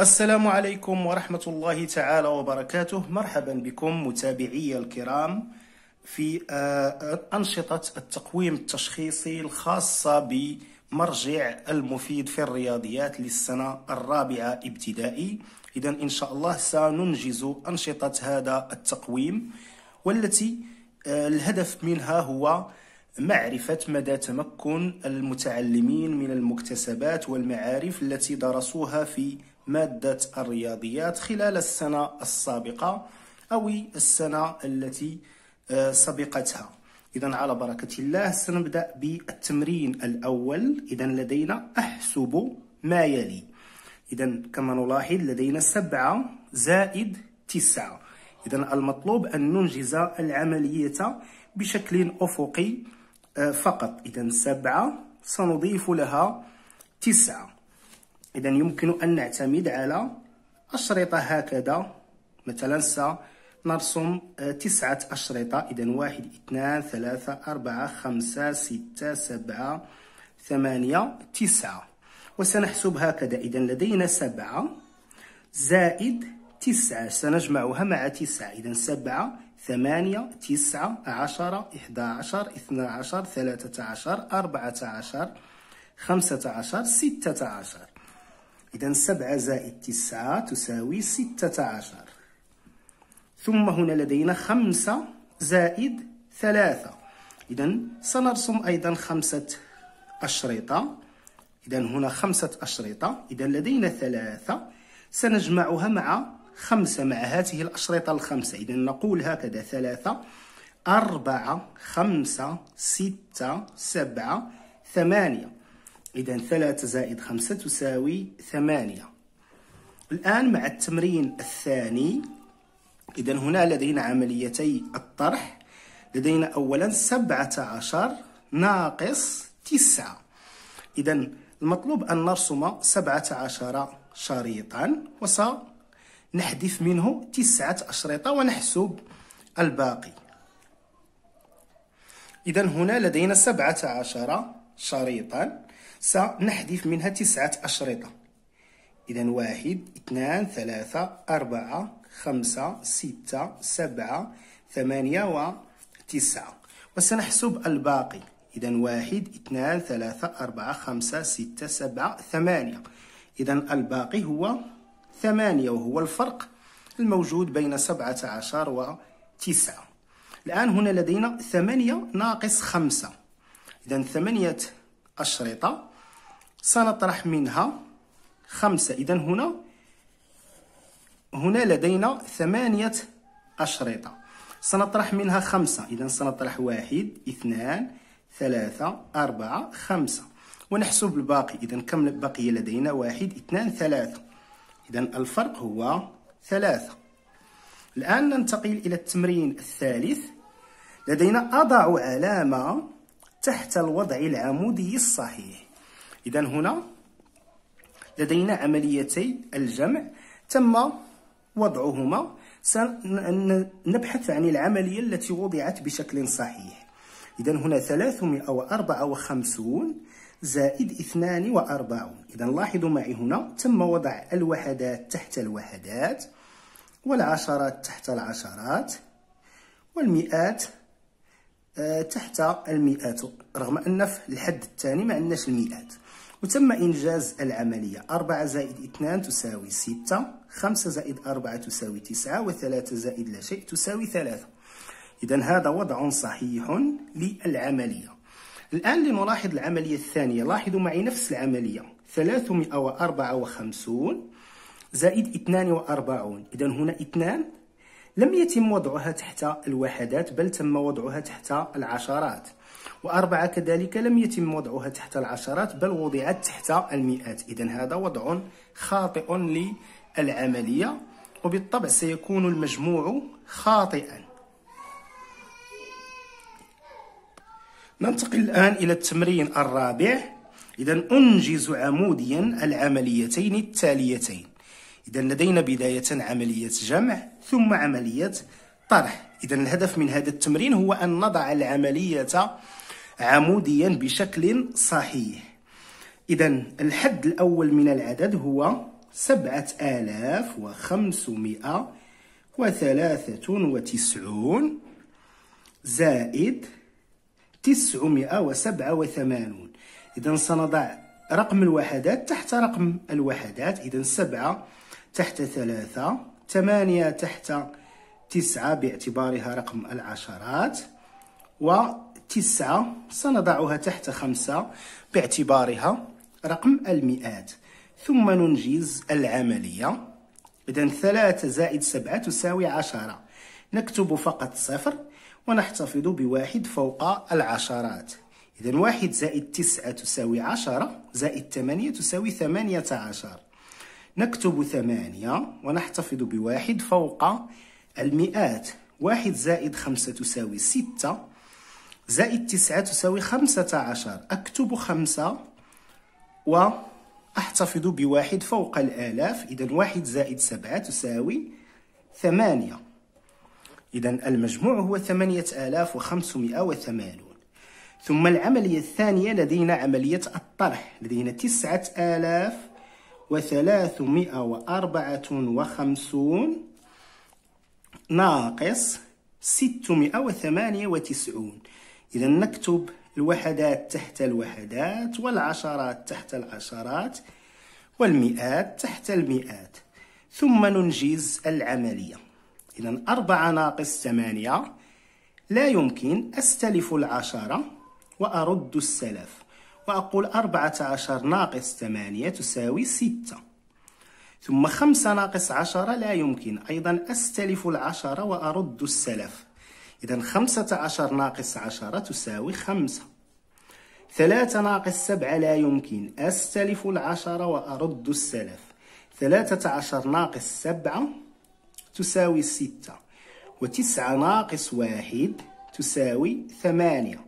السلام عليكم ورحمة الله تعالى وبركاته. مرحبا بكم متابعي الكرام في آه، أنشطة التقويم التشخيصي الخاصة بمرجع المفيد في الرياضيات للسنة الرابعة ابتدائي. إذا إن شاء الله سننجز أنشطة هذا التقويم والتي آه، الهدف منها هو معرفة مدى تمكن المتعلمين من المكتسبات والمعارف التي درسوها في مادة الرياضيات خلال السنة السابقة أو السنة التي آه، سبقتها. إذا على بركة الله سنبدأ بالتمرين الأول. إذا لدينا أحسب ما يلي. إذا كما نلاحظ لدينا سبعة زائد تسعة. إذا المطلوب أن ننجز العملية بشكل أفقي آه، فقط. إذا سبعة سنضيف لها تسعة. إذا يمكن أن نعتمد على أشرطة هكذا. مثلا سنرسم آه، تسعة أشرطة. إذا واحد اثنان ثلاثة أربعة خمسة ستة سبعة ثمانية تسعة. وسنحسب هكذا. إذا لدينا سبعة زائد تسعة. سنجمعها مع تسعة. إذا سبعة ثمانية تسعة عشرة إحدى عشر اثنى عشر ثلاثة عشر أربعة عشر خمسة عشر ستة عشر. إذا سبعة زائد تسعة تساوي ستة عشر. ثم هنا لدينا خمسة زائد ثلاثة. إذا سنرسم أيضا خمسة أشرطة. إذا هنا خمسة أشرطة. إذا لدينا ثلاثة. سنجمعها مع خمسة مع هذه الأشرطة الخمسة. إذا نقول هكذا ثلاثة أربعة خمسة ستة سبعة ثمانية. إذا ثلاثة زائد خمسة تساوي ثمانية. الآن مع التمرين الثاني إذا هنا لدينا عمليتي الطرح. لدينا أولا سبعة عشر ناقص تسعة. إذا المطلوب أن نرسم سبعة عشر شريطا وسنحذف منه تسعة أشرطة ونحسب الباقي. إذا هنا لدينا سبعة عشر شريطا. سنحذف منها تسعة أشرطة. إذا واحد اثنان ثلاثة أربعة خمسة ستة سبعة ثمانية وتسعة وسنحسب الباقي. إذا واحد اثنان ثلاثة أربعة خمسة ستة سبعة ثمانية. إذا الباقي هو ثمانية وهو الفرق الموجود بين سبعة عشر وتسعة الآن هنا لدينا ثمانية ناقص خمسة. إذا ثمانية أشرطة سنطرح منها خمسة. إذا هنا هنا لدينا ثمانية أشرطة. سنطرح منها خمسة. إذا سنطرح واحد اثنان ثلاثة أربعة خمسة. ونحسب الباقي. إذا كم بقي لدينا؟ واحد اثنان ثلاثة. إذا الفرق هو ثلاثة. الآن ننتقل إلى التمرين الثالث. لدينا أضع علامة تحت الوضع العمودي الصحيح. إذا هنا لدينا عمليتي الجمع. تم وضعهما. سنبحث عن العملية التي وضعت بشكل صحيح. إذا هنا 354 زائد 42 إذا لاحظوا معي هنا تم وضع الوحدات تحت الوحدات والعشرات تحت العشرات والمئات تحت المئات رغم أن في الحد الثاني ما عندناش المئات. وتم إنجاز العملية. أربعة زائد اثنان تساوي ستة خمسة زائد أربعة تساوي تسعة وثلاثة زائد لا شيء تساوي ثلاثة. إذا هذا وضع صحيح للعملية. الآن لنلاحظ العملية الثانية. لاحظوا معي نفس العملية. 354 زائد 42 إذا هنا اثنان لم يتم وضعها تحت الوحدات بل تم وضعها تحت العشرات. وأربعة كذلك لم يتم وضعها تحت العشرات بل وضعت تحت المئات. إذا هذا وضع خاطئ للعملية وبالطبع سيكون المجموع خاطئا. ننتقل الآن إلى التمرين الرابع. إذا أنجز عموديا العمليتين التاليتين. إذا لدينا بداية عملية جمع ثم عملية طرح. إذا الهدف من هذا التمرين هو أن نضع العملية عموديا بشكل صحيح. إذا الحد الأول من العدد هو سبعة آلاف وخمسمائة وثلاثة وتسعون زائد تسعمائة وسبعة وثمانون. إذا سنضع رقم الوحدات تحت رقم الوحدات. إذا سبعة تحت ثلاثة ثمانية تحت تسعة باعتبارها رقم العشرات وتسعة سنضعها تحت خمسة باعتبارها رقم المئات. ثم ننجز العملية. إذا ثلاثة زائد سبعة تساوي عشرة. نكتب فقط صفر ونحتفظ بواحد فوق العشرات. إذا واحد زائد تسعة تساوي عشرة زائد ثمانية تساوي ثمانية عشر. نكتب ثمانية ونحتفظ بواحد فوق المئات. واحد زائد خمسة تساوي ستة زائد تسعة تساوي خمسة عشر. أكتب خمسة وأحتفظ بواحد فوق الآلاف. إذا واحد زائد سبعة تساوي ثمانية. إذا المجموع هو ثمانية آلاف وخمسمائة وثمانون. ثم العملية الثانية لدينا عملية الطرح لدينا تسعة آلاف وثلاثمائة وأربعة وخمسون ناقص ستمائة وثمانية وتسعون. إذا نكتب الوحدات تحت الوحدات والعشرات تحت العشرات والمئات تحت المئات. ثم ننجز العملية. إذا أربعة ناقص ثمانية لا يمكن أستلف العشرة وأرد السلف. وأقول أربعة عشر ناقص ثمانية تساوي ستة. ثم خمسة ناقص عشرة لا يمكن. أيضا أستلف العشرة وأرد السلف. إذا خمسة عشر ناقص عشرة تساوي خمسة. ثلاثة ناقص سبعة لا يمكن. أستلف العشرة وأرد السلف. ثلاثة عشر ناقص سبعة تساوي ستة. وتسعة ناقص واحد تساوي ثمانية.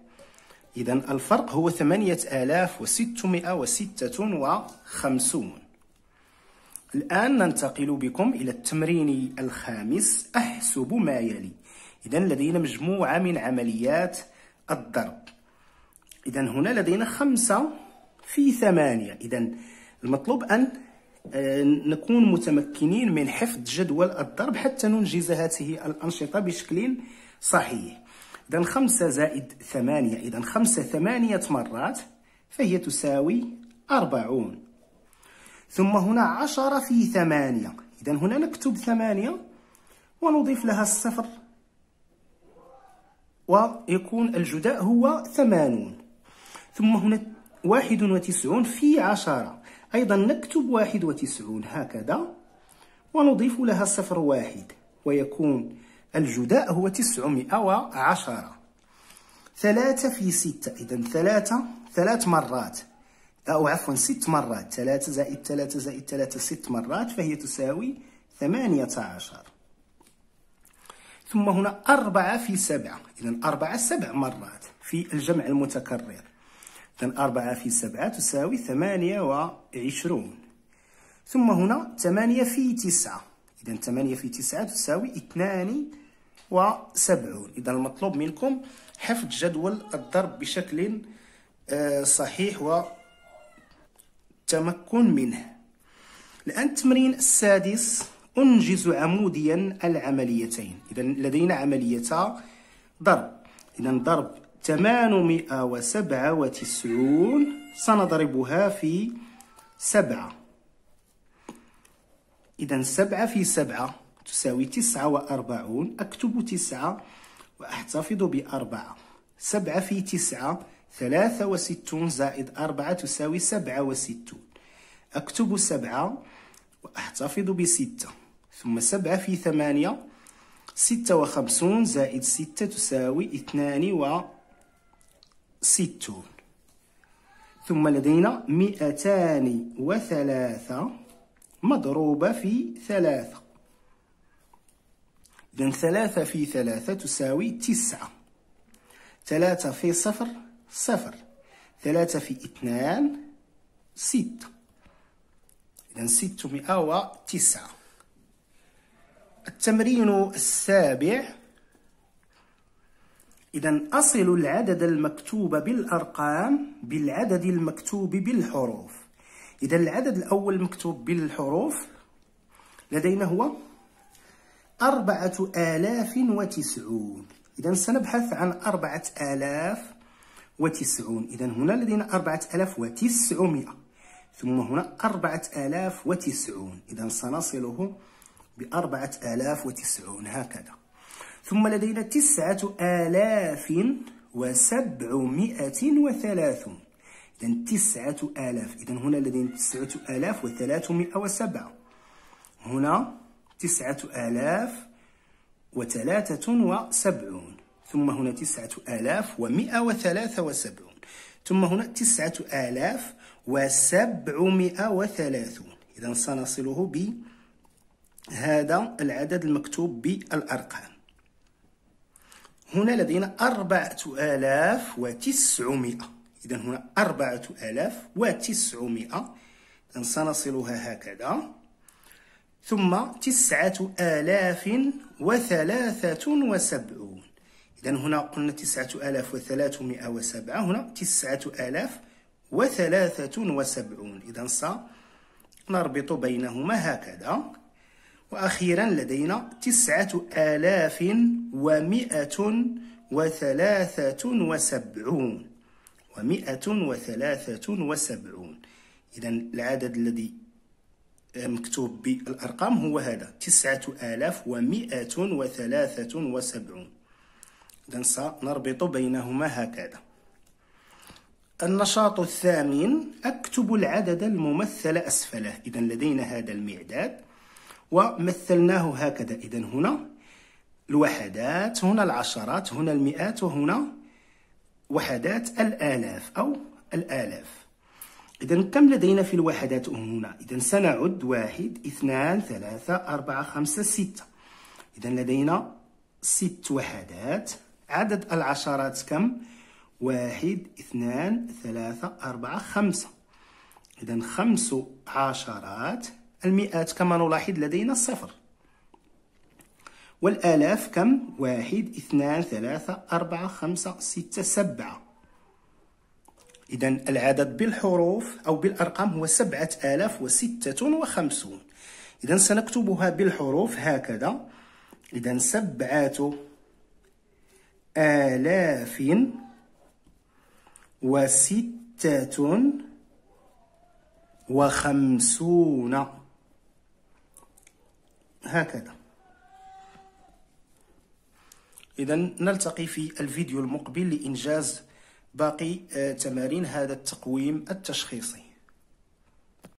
إذا الفرق هو ثمانية آلاف وستمائة وستة وخمسون. الآن ننتقل بكم إلى التمرين الخامس أحسب ما يلي. إذا لدينا مجموعة من عمليات الضرب. إذا هنا لدينا خمسة في ثمانية. إذا المطلوب أن آه، نكون متمكنين من حفظ جدول الضرب حتى ننجز هذه الأنشطة بشكل صحيح. إذا خمسة زائد ثمانية إذا خمسة ثمانية مرات فهي تساوي أربعون. ثم هنا عشرة في ثمانية إذا هنا نكتب ثمانية ونضيف لها الصفر. ويكون الجداء هو ثمانون. ثم هنا واحد وتسعون في عشرة. أيضا نكتب واحد وتسعون هكذا ونضيف لها صفر واحد ويكون الجداء هو تسعمائة وعشرة. ثلاثة في ستة. إذا ثلاثة ثلاث مرات. أو عفوا ست مرات. ثلاثة زائد ثلاثة زائد ثلاثة ست مرات فهي تساوي ثمانية عشر. ثم هنا أربعة في سبعة. إذا أربعة سبع مرات في الجمع المتكرر. إذا أربعة في سبعة تساوي ثمانية وعشرون. ثم هنا ثمانية في تسعة. إذا ثمانية في تسعة تساوي اثنان وسبعون. إذا المطلوب منكم حفظ جدول الضرب بشكل آه، صحيح وتمكن منه. الآن التمرين السادس أنجز عموديا العمليتين. إذا لدينا عملية ضرب. إذا ضرب 897 سنضربها في سبعة. إذا سبعة في سبعة تساوي تسعة وأربعون أكتب تسعة وأحتفظ بأربعة. سبعة في تسعة ثلاثة وستون زائد أربعة تساوي سبعة وستون. أكتب سبعة وأحتفظ بستة. ثم سبعة في ثمانية ستة وخمسون زائد ستة تساوي اثنان وستون. ثم لدينا مئتان وثلاثة مضروبة في ثلاثة. إذن ثلاثة في ثلاثة تساوي تسعة. ثلاثة في صفر صفر. ثلاثة في اثنان ستة. إذن ستمائة وتسعة. التمرين السابع. إذا أصل العدد المكتوب بالأرقام بالعدد المكتوب بالحروف. إذا العدد الأول المكتوب بالحروف. لدينا هو أربعة آلاف وتسعون. إذا سنبحث عن أربعة آلاف وتسعون. إذا هنا لدينا أربعة آلاف وتسعمائة. ثم هنا أربعة آلاف وتسعون. إذا سنصله بأربعة آلاف وتسعون هكذا. ثم لدينا تسعة آلاف وسبعمائة وثلاثون. إذا تسعة آلاف. إذا هنا لدينا تسعة آلاف وثلاثمائة وسبعة. هنا تسعة آلاف وثلاثة وسبعون. ثم هنا تسعة آلاف ومئة وثلاثة وسبعون. ثم هنا تسعة آلاف وسبعمائة وثلاثون. إذا سنصله بهذا العدد المكتوب بالأرقام. هنا لدينا أربعة آلاف وتسعمائة إذا هنا أربعة آلاف وتسعمائة سنصلها هكذا. ثم تسعة آلاف وثلاثة وسبعون. إذا هنا قلنا تسعة آلاف وثلاثمائة وسبعة هنا تسعة آلاف وثلاثة وسبعون. إذا سنربط بينهما هكذا. وأخيرا لدينا تسعة آلاف ومئة وثلاثة وسبعون. ومئة وثلاثة وسبعون. إذا العدد الذي مكتوب بالأرقام هو هذا تسعة آلاف ومئة وثلاثة وسبعون. إذا سنربط بينهما هكذا. النشاط الثامن أكتب العدد الممثل أسفله. إذا لدينا هذا المعداد ومثلناه هكذا. إذا هنا الوحدات هنا العشرات هنا المئات وهنا وحدات الآلاف أو الآلاف. إذا كم لدينا في الوحدات هنا؟ إذا سنعد واحد اثنان ثلاثة أربعة خمسة ستة. إذا لدينا ست وحدات. عدد العشرات كم؟ واحد اثنان ثلاثة أربعة خمسة. إذا خمس عشرات. المئات كما نلاحظ لدينا صفر. والآلاف كم؟ واحد اثنان ثلاثة أربعة خمسة ستة سبعة. إذا العدد بالحروف أو بالأرقام هو سبعة آلاف وستة وخمسون. إذا سنكتبها بالحروف هكذا. إذا سبعة آلاف وستة وخمسون. هكذا. إذا نلتقي في الفيديو المقبل لإنجاز باقي آه، تمارين هذا التقويم التشخيصي.